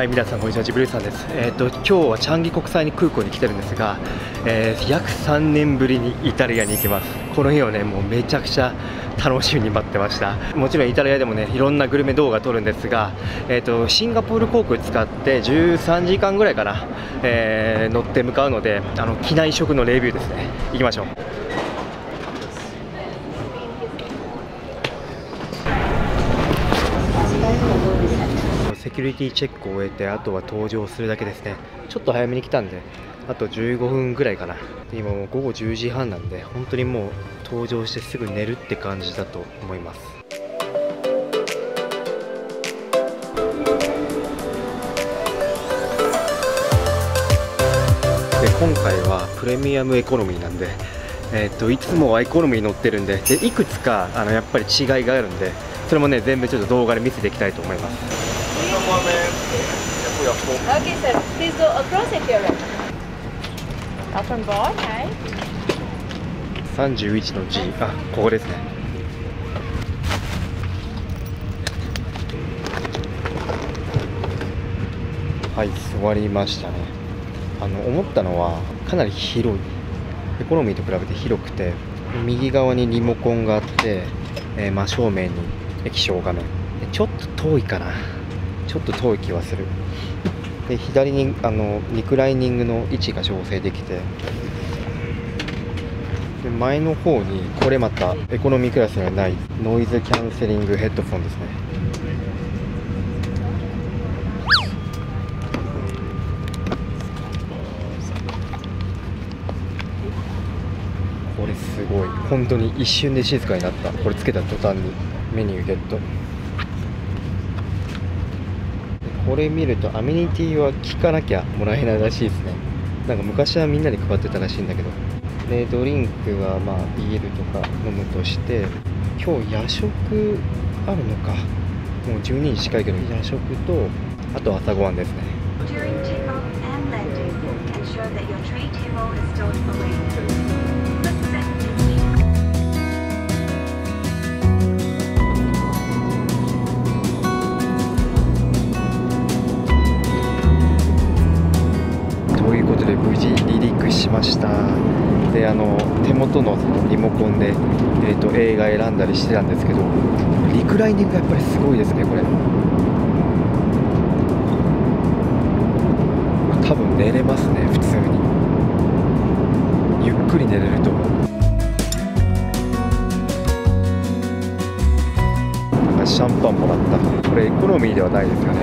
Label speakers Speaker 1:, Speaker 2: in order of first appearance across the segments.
Speaker 1: はい、皆さんこんにちは、ジブリさんです。えっ、と今日はチャンギ国際に空港に来てるんですが、えー約3年ぶりにイタリアに行きます。この日をね、もうめちゃくちゃ楽しみに待ってました。もちろんイタリアでもね、いろんなグルメ動画撮るんですが、えっ、とシンガポール航空使って13時間ぐらいかな、え乗って向かうので、あの機内食のレビューですね。行きましょう。セキュリティチェックを終えてあとは搭乗するだけですね。ちょっと早めに来たんであと15分ぐらいかな。今もう午後10時半なんで本当にもう搭乗してすぐ寝るって感じだと思います。で今回はプレミアムエコノミーなんでえーっといつもはエコノミーに乗ってるんででいくつかあのやっぱり違いがあるんでそれもね全部ちょっと動画で見せていきたいと思います。
Speaker 2: Okay, sir. Please go across if you're ready. Up on board, hi.
Speaker 1: 31の G あここですねはい座りましたねあの思ったのはかなり広いエコノミーと比べて広くて右側にリモコンがあって、えー真正面に液晶画面ちょっと遠いかなちょっと遠い気はするで左にあのリクライニングの位置が調整できて。で前の方にこれまたエコノミークラスにはないノイズキャンセリングヘッドフォンですね。これすごい。本当に一瞬で静かになった。これつけた途端にメニューゲットでこれ見るとアメニティは聞かなきゃもらえないらしいですね。なんか昔はみんなで配ってたらしいんだけど。でドリンクはまあビールとか飲むとして今日夜食あるのか。もう12時近いけど夜食とあと朝ごはんですね。んだりしてたんですけどリクライニングやっぱりすごいですねこれ。多分寝れますね普通に。ゆっくり寝れると。思うシャンパンもらった。これエコノミーではないですよね。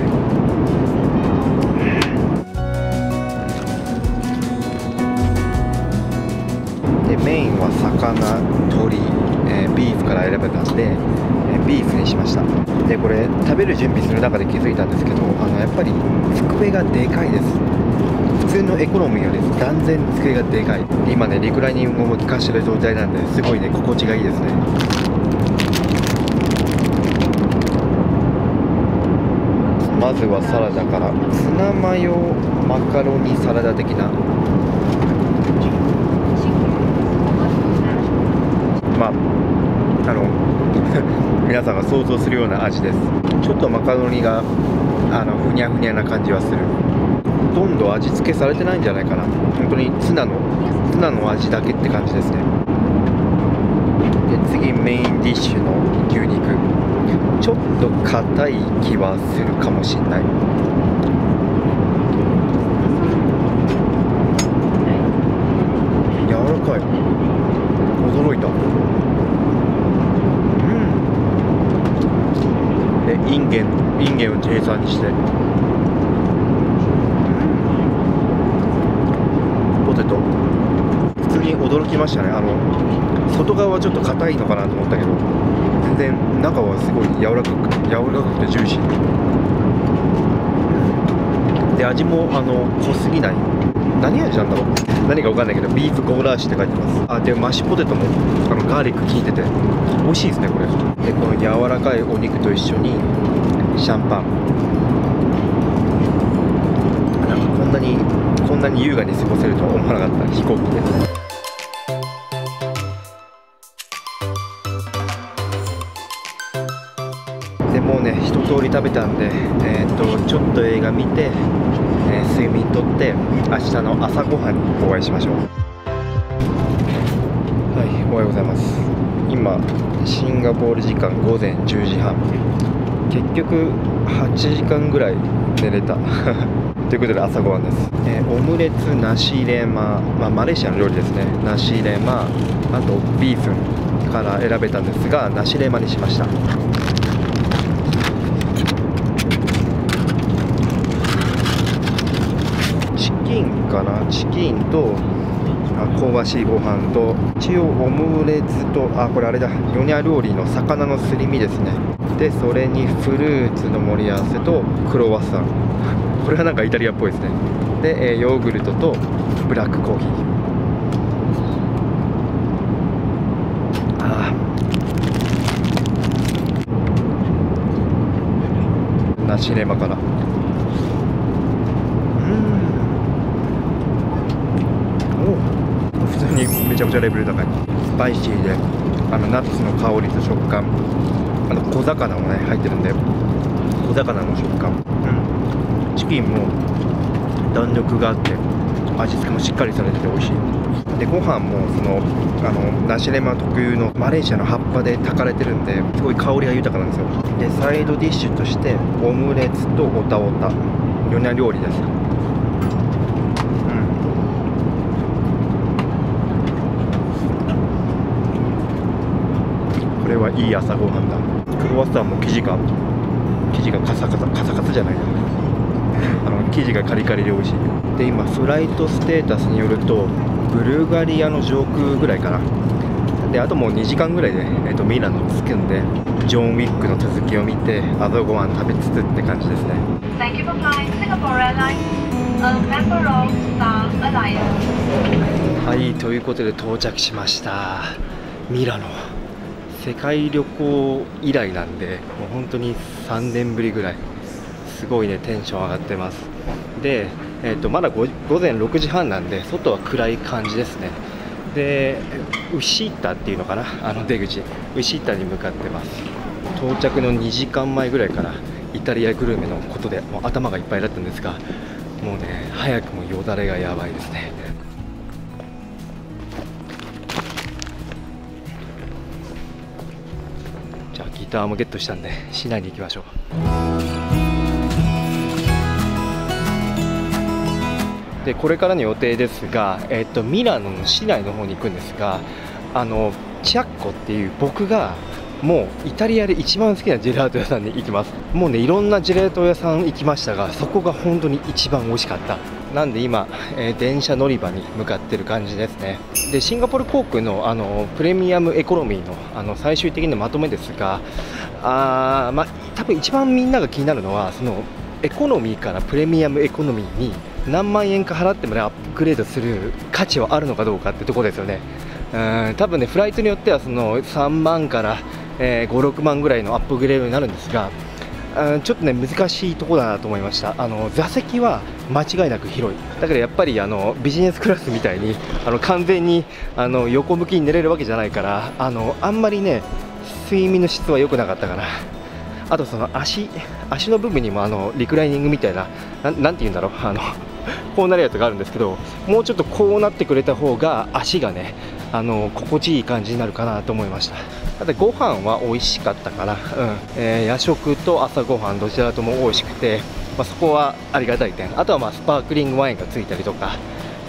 Speaker 1: でメインは魚鶏、えービーフ。選べたんで、えービーフにしました。でこれ食べる準備する中で気づいたんですけどあのやっぱり机がでかいです。普通のエコノミーより断然机がでかい。今ねリクライニングも効かしてる状態なんですごいね心地がいいですね。まずはサラダから。ツナマヨマカロニサラダ的なまああの皆さんが想像するような味です。ちょっとマカロニがあのふにゃふにゃな感じはする。ほとんど味付けされてないんじゃないかな。本当にツナのツナの味だけって感じですね。で次メインディッシュの牛肉。ちょっと硬い気はするかもしんない柔らかい驚いたうんでインゲンインゲンを計算にして。ポテト。普通に驚きましたね。あの外側はちょっと硬いのかなと思ったけど全然中はすごい柔らかく柔らかくてジューシー。で味もあの濃すぎない。何味なんだろう？何かわかんないけどビーフグーラッシュって書いてます。あでマッシュポテトもあのガーリック効いてて美味しいですねこれ。でこの柔らかいお肉と一緒にシャンパン。なんかこんなにこんなに優雅に過ごせるとは思わなかった。飛行機で。でもうね一通り食べたんで、えー、とちょっと映画見て、えー睡眠とって明日の朝ごはんにお会いしましょう。はいおはようございます。今シンガポール時間午前10時半。結局8時間ぐらい寝れた。ということで朝ごはんです、えーオムレツナシレマ、まあ、マレーシアの料理ですね。ナシレマあとビーフンから選べたんですがナシレマにしました。チキンかな？チキンと香ばしいご飯と一応オムレツとあこれあれだ。ヨニャ料理の魚のすり身ですね。でそれにフルーツの盛り合わせとクロワッサン。これはなんかイタリアっぽいですね。で、えーヨーグルトとブラックコーヒー。あー。ナシレマからうん。お普通にめちゃくちゃレベル高い。スパイシーであのナッツの香りと食感。あの小魚もね入ってるんで小魚の食感、うん、チキンも弾力があって味付けもしっかりされてて美味しい。でご飯もそのあのナシレマ特有のマレーシアの葉っぱで炊かれてるんですごい香りが豊かなんですよ。でサイドディッシュとしてオムレツとオタオタヨニャ料理です。うん。これはいい朝ごはんだ。クロワッサンも生地が生地がカサカサカサカサじゃないな。あの生地がカリカリで美味しい。で今フライトステータスによるとブルガリアの上空ぐらいかな。であともう2時間ぐらいで、えっとミラノ着くんでジョン・ウィックの続きを見て朝ごはん食べつつって感じですね。
Speaker 3: Thank you for flying Singapore Airlines, a member of Star Alliance.
Speaker 1: はいということで到着しました。ミラノ世界旅行以来なんでもう本当に3年ぶりぐらいすごいねテンション上がってます。で、えー、とまだ午前6時半なんで外は暗い感じですね。でウシータっていうのかなあの出口ウシータに向かってます。到着の2時間前ぐらいからイタリアグルメのことでもう頭がいっぱいだったんですがもうね早くもよだれがやばいですね。ターもゲットしたんで市内に行きましょう。でこれからの予定ですが、えっとミラノの市内の方に行くんですがあのチャッコっていう僕がもうイタリアで一番好きなジェラート屋さんに行きます。もうねいろんなジェラート屋さん行きましたがそこが本当に一番美味しかった。なんで今、えー電車乗り場に向かってる感じですね。でシンガポール航空のあのプレミアムエコノミーのあの最終的なまとめですがあーまあ多分一番みんなが気になるのはそのエコノミーからプレミアムエコノミーに何万円か払ってもねアップグレードする価値はあるのかどうかってとこですよね。うん多分ねフライトによってはその3万から、えー5、6万ぐらいのアップグレードになるんですがちょっとね難しいところだなと思いました。あの座席は間違いなく広い。だからやっぱりあのビジネスクラスみたいにあの完全にあの横向きに寝れるわけじゃないからあのあんまりね睡眠の質は良くなかったかな。あとその足足の部分にもあのリクライニングみたいななんなんて言うんだろう。あのこうなるやつがあるんですけどもうちょっとこうなってくれた方が足がねあの心地いい感じになるかなと思いました。ただご飯は美味しかったかな、うん。えー夜食と朝ごはんどちらとも美味しくて、まあ、そこはありがたい点。あとはまあスパークリングワインがついたりとか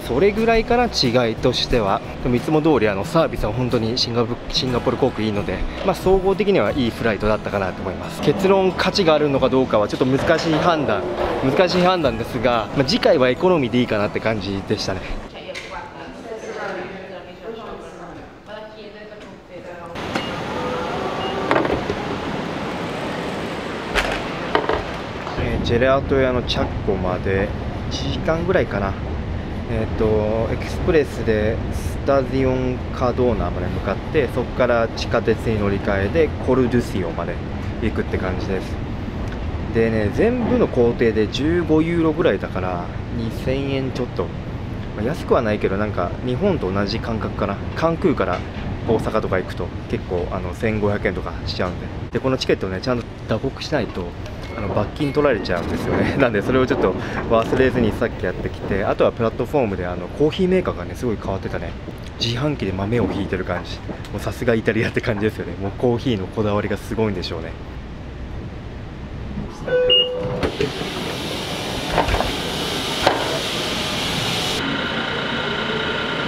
Speaker 1: それぐらいかな違いとしては。でもいつも通りあのサービスは本当にシンガポシンガポール航空いいので、まあ、総合的にはいいフライトだったかなと思います。結論価値があるのかどうかはちょっと難しい判断難しい判断ですが、まあ、次回はエコノミーでいいかなって感じでしたねえージェラート屋のチャッコまで1時間ぐらいかな。えっ、とエクスプレスでスタジオンカドーナまで向かってそこから地下鉄に乗り換えでコルドゥシオまで行くって感じです。でね全部の工程で15ユーロぐらいだから2000円ちょっと、まあ安くはないけどなんか日本と同じ感覚かな。関空から大阪とか行くと結構あの1500円とかしちゃうんで。でこのチケットをねちゃんと打刻しないとあの罰金取られちゃうんですよね なんでそれをちょっと忘れずにさっきやってきてあとはプラットフォームであのコーヒーメーカーがねすごい変わってたね自販機で豆をひいてる感じもうさすがイタリアって感じですよねもうコーヒーのこだわりがすごいんでしょうね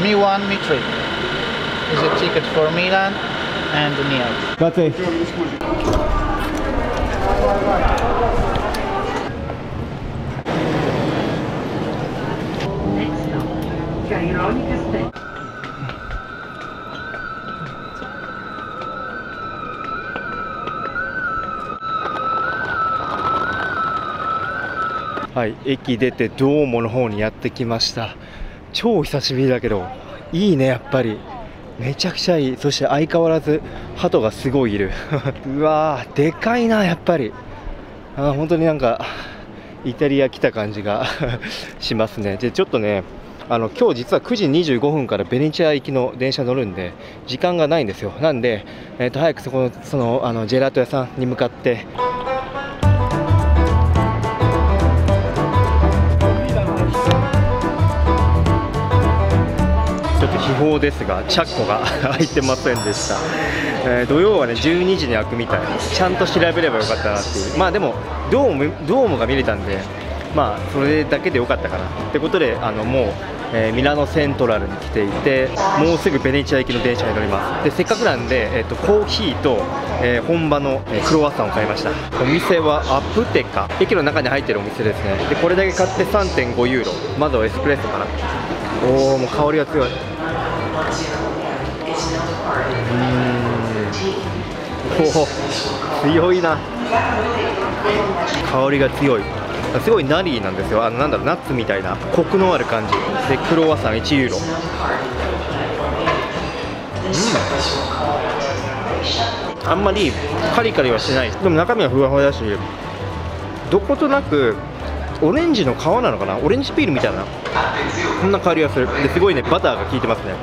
Speaker 4: Mi one, mi three. Is a ticket for Milan and Neil.
Speaker 1: Grazie. はい、駅出てドーモの方にやってきました。超久しぶりだけどいいねやっぱり。めちゃくちゃいい。そして相変わらず鳩がすごいいる。うわーでかいなやっぱり。あ本当になんかイタリア来た感じが しますね。でちょっとねあの今日実は9時25分からベネチア行きの電車乗るんで時間がないんですよ。なんで、えー、と早くそこのそのあのジェラート屋さんに向かって秘宝ですが、チャッコが 開いてませんでした、えー土曜はね12時に開くみたい、ちゃんと調べればよかったなっていう、まあでも、ドームドームが見れたんで、まあそれだけでよかったかな。ってことで、あのもう、えーミラノセントラルに来ていて、もうすぐベネチア行きの電車に乗ります、でせっかくなんで、えー、とコーヒーと、えー本場のえークロワッサンを買いました、お店はアプテカ、駅の中に入ってるお店ですね、でこれだけ買って3.5ユーロ、まずはエスプレッソかな。おおもう香りが強い。お強いな。香りが強い。すごいナリーなんですよ。あのなんだろうナッツみたいなコクのある感じ。でクロワッサン1ユーロ。うん。あんまりカリカリはしない。でも中身はふわふわだしどことなくオレンジの皮なのかな？オレンジピールみたいな。こんな香りがする。ですごいねバターが効いてますね。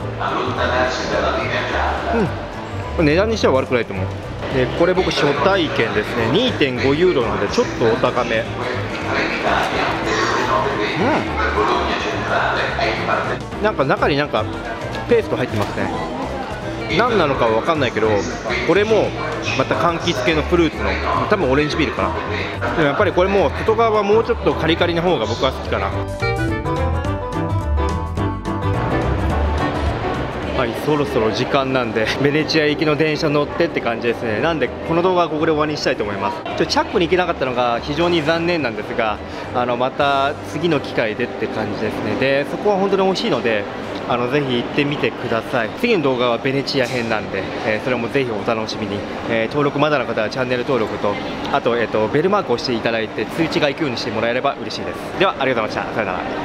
Speaker 1: うん。値段にしては悪くないと思う。でこれ僕初体験ですね。2.5ユーロなんでちょっとお高め。うん。なんか中になんかペースト入ってますね。何なのかは分かんないけどこれもまた柑橘系のフルーツの多分オレンジピールかな。でもやっぱりこれも外側はもうちょっとカリカリの方が僕は好きかな。そろそろ時間なんで ベネチア行きの電車乗ってって感じですね。なんでこの動画はここで終わりにしたいと思います。ちょチャックに行けなかったのが非常に残念なんですがあのまた次の機会でって感じですね。でそこは本当に美味しいのであのぜひ行ってみてください。次の動画はベネチア編なんで、えーそれもぜひお楽しみに、えー登録まだの方はチャンネル登録とあと,、えー、とベルマークを押していただいて通知が行くようにしてもらえれば嬉しいです。ではありがとうございました。さよなら。